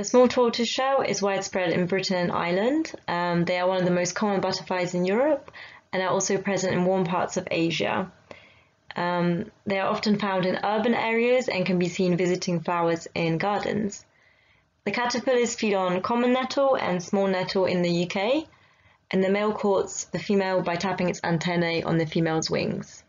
The small tortoiseshell is widespread in Britain and Ireland. Um, they are one of the most common butterflies in Europe and are also present in warm parts of Asia. Um, they are often found in urban areas and can be seen visiting flowers in gardens. The caterpillars feed on common nettle and small nettle in the UK, and the male courts the female by tapping its antennae on the female's wings.